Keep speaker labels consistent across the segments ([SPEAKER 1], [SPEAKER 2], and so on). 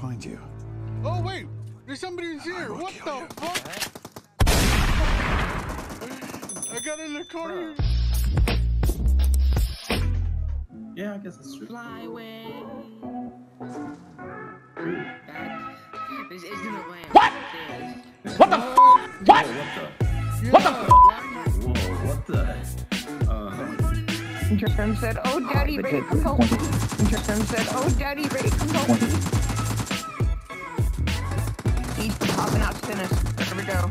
[SPEAKER 1] will find you.
[SPEAKER 2] Oh wait, there's somebody in here. What the
[SPEAKER 1] you.
[SPEAKER 2] fuck? I got in the corner.
[SPEAKER 3] Yeah, I guess it's true.
[SPEAKER 4] Fly away. That this isn't a land.
[SPEAKER 5] What? What the? F- what?
[SPEAKER 3] What the?
[SPEAKER 5] What the? F-
[SPEAKER 3] Whoa, what the? Uh,
[SPEAKER 6] Jerem said, oh daddy, Ray, come help me. Jerem said, oh daddy, Ray, come help me. He's popping out tennis. There we go.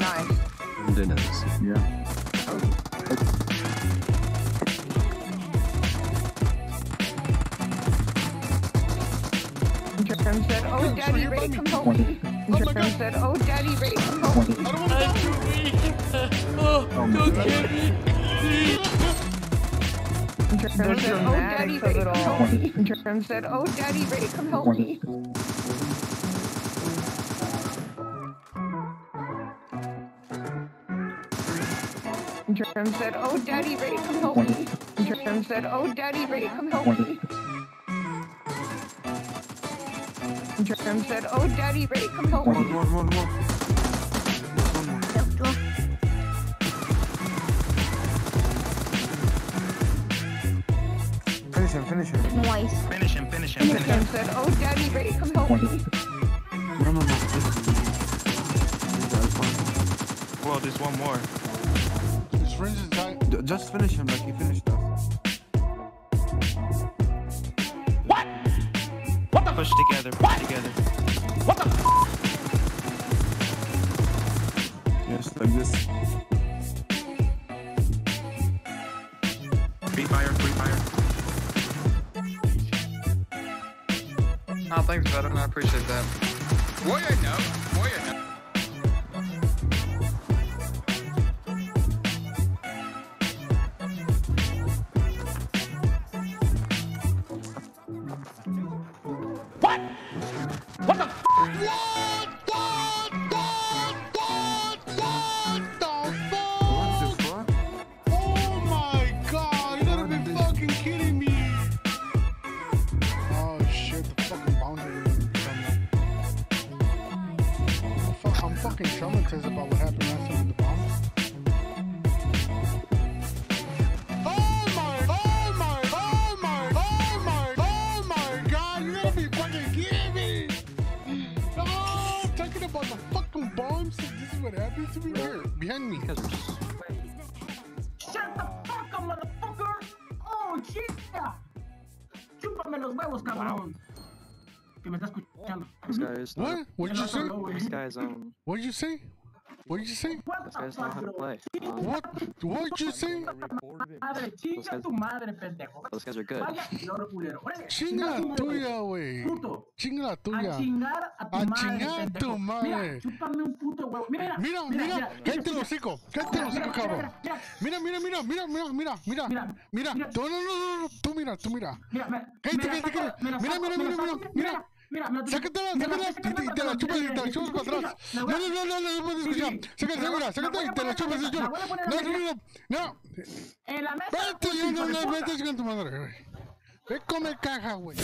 [SPEAKER 6] Nice.
[SPEAKER 7] Dennis.
[SPEAKER 3] yeah.
[SPEAKER 6] Jerem oh, oh
[SPEAKER 2] said, oh
[SPEAKER 6] daddy,
[SPEAKER 2] swing
[SPEAKER 6] Ray, come
[SPEAKER 2] button.
[SPEAKER 6] help me.
[SPEAKER 2] my God.
[SPEAKER 6] said, oh daddy, Ray, come help me.
[SPEAKER 2] I don't want to
[SPEAKER 5] oh, don't kill me.
[SPEAKER 6] Jerem said, oh daddy, Ray, come help me. Said, oh daddy, Ray, come help me. Jerem said, oh daddy, Ray, come help me. Jerem said, oh daddy, Ray, come help me. Jerem said, oh daddy, Ray, come help me.
[SPEAKER 7] One, one, one.
[SPEAKER 8] Finish him, finish him.
[SPEAKER 9] Nice.
[SPEAKER 10] Finish him, finish him, finish him.
[SPEAKER 6] Jerem said, oh daddy, Ray, come help me.
[SPEAKER 7] No, no, no.
[SPEAKER 10] Well, there's one more.
[SPEAKER 2] His friends is dying.
[SPEAKER 7] is- Just finish him like he finished us.
[SPEAKER 5] What? What the?
[SPEAKER 10] Push
[SPEAKER 5] F-
[SPEAKER 10] together, push together.
[SPEAKER 5] what the? F-
[SPEAKER 7] Yes, like this.
[SPEAKER 10] Free fire, free fire.
[SPEAKER 8] Oh, thanks, veteran. I appreciate that.
[SPEAKER 2] Warrior no. Warrior no.
[SPEAKER 5] What? What the? F-
[SPEAKER 2] What the fuck?
[SPEAKER 7] What the fuck?
[SPEAKER 2] Oh my god, you gotta be fucking kidding me. Oh shit, the fucking I'm fucking traumatized about what happened last time what happened to me here, behind me.
[SPEAKER 3] Because
[SPEAKER 11] Shut the fuck up, motherfucker! Oh, yeah! Chúpame los huevos, cabrón. Que me está escuchando.
[SPEAKER 7] This guy is not.
[SPEAKER 2] What? What did you say?
[SPEAKER 7] This guy's um.
[SPEAKER 2] What did you say? What did you say?
[SPEAKER 11] What the fuck, bro?
[SPEAKER 7] Um,
[SPEAKER 2] What? What did you say?
[SPEAKER 11] Madre, chinga tu madre, pendejo.
[SPEAKER 7] those guys are good.
[SPEAKER 11] Vaya, culero.
[SPEAKER 2] Chinga la tuya, güey.
[SPEAKER 11] Puto.
[SPEAKER 2] Chinga la
[SPEAKER 11] A
[SPEAKER 2] tuya.
[SPEAKER 11] chingar a tu
[SPEAKER 2] A
[SPEAKER 11] madre,
[SPEAKER 2] chingar a tu madre.
[SPEAKER 11] Mira, chúpame un puto huevo. Mira,
[SPEAKER 2] Mira, mira, cállate el
[SPEAKER 11] mira.
[SPEAKER 2] hocico, cállate el hocico, cabrón. Mira, mira, mira, mira, mira, mira, mira,
[SPEAKER 11] Mira,
[SPEAKER 2] mira,
[SPEAKER 11] mira.
[SPEAKER 2] tú, no, no, no, no, tú mira, tú mira.
[SPEAKER 11] Mira, me,
[SPEAKER 2] Cállate, mira, mira, mira, mira, mira.
[SPEAKER 11] Mira, la
[SPEAKER 2] Sácatela, sácatela y te la chupas y te la chupas para atrás. No, no, no, no, no, puedes escuchar. Sácatela,
[SPEAKER 11] una,
[SPEAKER 2] sácatela y te la chupas y
[SPEAKER 11] yo.
[SPEAKER 2] No, no, no.
[SPEAKER 11] En la mesa.
[SPEAKER 2] Vete, yo no, no, vete con tu madre, güey. Ve come caja, güey.